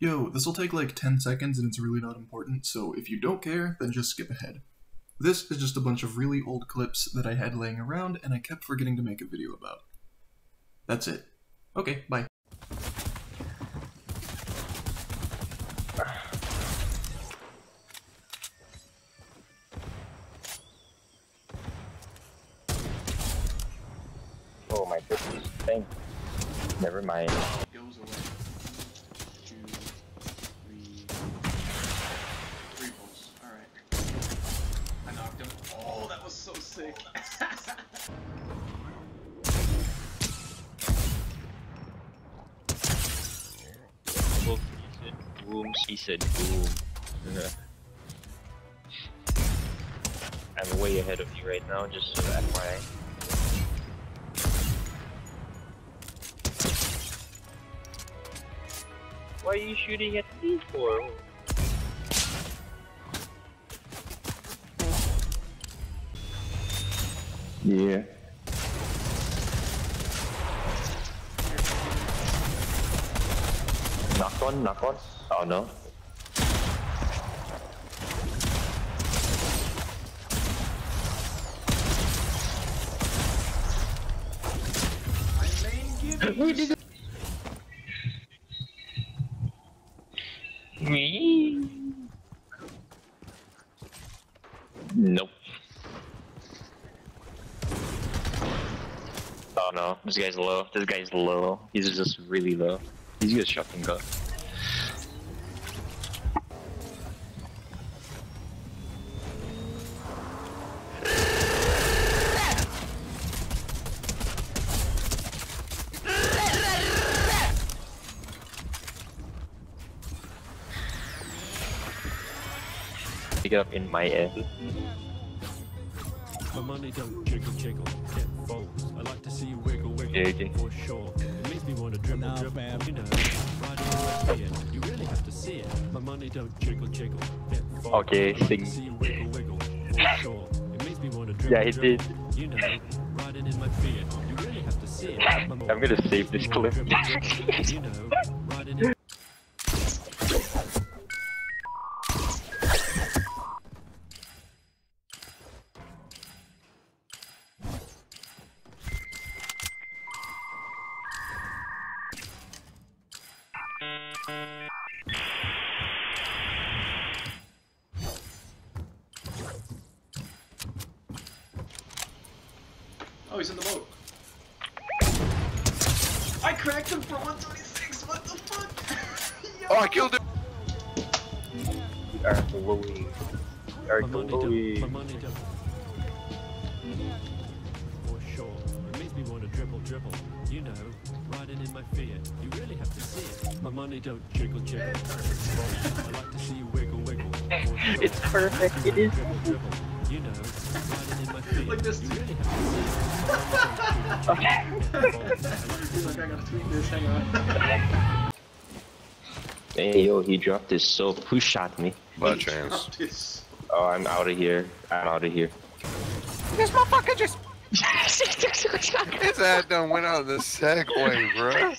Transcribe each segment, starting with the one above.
Yo, this'll take like 10 seconds and it's really not important, so if you don't care, then just skip ahead. This is just a bunch of really old clips that I had laying around and I kept forgetting to make a video about. That's it. Okay, bye. Oh my goodness, thank. Never mind. Goes away. Two, three, three pulls. Alright. I knocked him. Oh, that was so sick. Boom, he said boom, she said boom. I'm way ahead of you right now, just so FYI. Why are you shooting at me for? Yeah. Knock on, knock on. Oh no. Me? Nope. Oh no, this guy's low. This guy's low. He's just really low. He's just shotgun gun. Pick it up in my end. My money don't jiggle jiggle, get folds. I like to see you wiggle wiggle Yeah, okay. for sure. It makes me want to dribble dribble, you know. Riding on my you really have to see it. My money don't jiggle jiggle, get folds. Okay, I like sing. To see you wiggle wiggle for sure. It makes me want to dribble Yeah, he dribble, did. You know, riding in my Fiat, you really have to see it. My I'm gonna save this makes me wanna clip. dribble, dribble, you know, Oh, he's in the boat. I cracked him for 126, what the fuck? Oh, I killed him. Are glowy. Are My money don't, my glowy. money don't. For sure. It makes me want to dribble, dribble. You know, riding in my Fiat. You really have to see it. My money don't jiggle, jiggle. I like to see you wiggle, wiggle. For sure. It's perfect. It is. Dribble, dribble. You know, riding in. Like this You dude. really have to see it. My money don't jiggle, jiggle. He's like, I gotta tweet this, hang on. Hey yo, he dropped his soap. Who shot me? By chance. Oh, I'm out of here. I'm out of here. This motherfucker just. His ass done went out of the Segway, bro.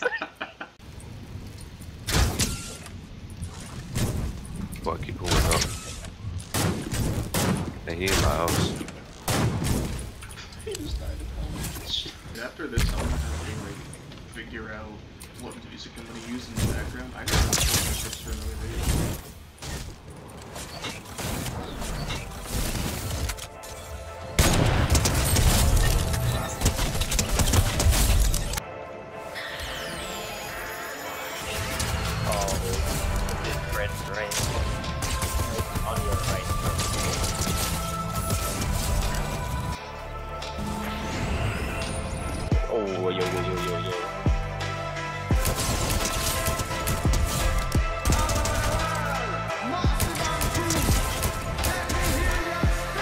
Fuck you pulling up. And he in my house. He just died of hell. After this, I'm gonna have to like figure out what music I'm gonna use in the background. I got tips for another video. Oh, different right. On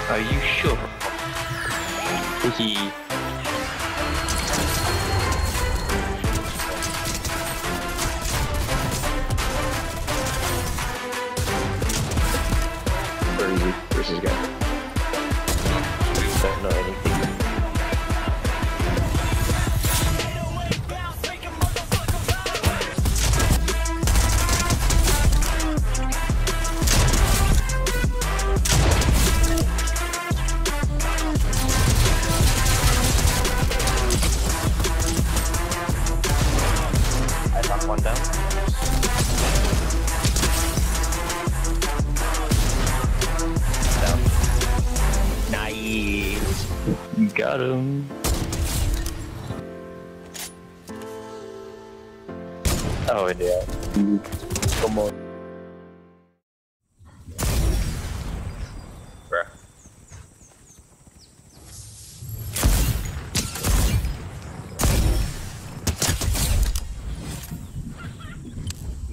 Are you sure? He. Nice. Got him. Oh yeah. Come on.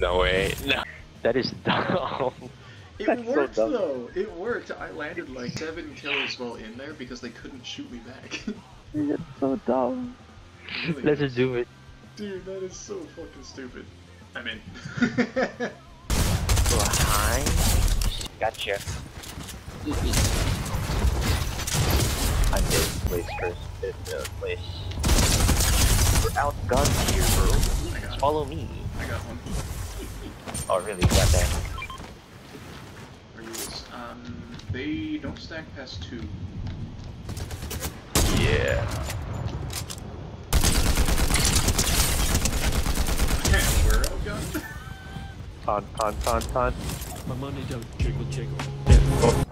No way. No. That is dumb. It That's so worked dumb. though. It worked. I landed like seven kills while in there because they couldn't shoot me back. That's so dumb. Really Let's just do it. Dude, that is so fucking stupid. I'm in. Behind. Gotcha. I'm this place first. This uh, place. We're outgunned here, bro. I got Just it. follow me. I got one. Oh, really? Got that. Where you is? Um, they don't stack past two. Yeah. And we're outgunned. Ton, ton, ton, ton. My money don't jiggle jiggle. Yeah.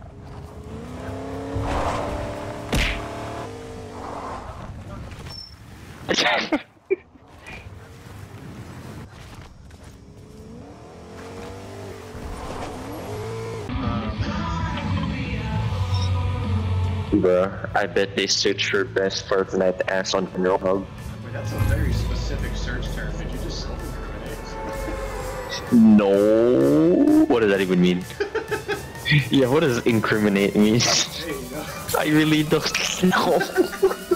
Bruh, I bet they search for best Fortnite ass on Pornhub. Wait, that's a very specific search term. Did you just self-incriminate? No. What does that even mean? yeah, what does incriminate mean? There you go. I really don't know.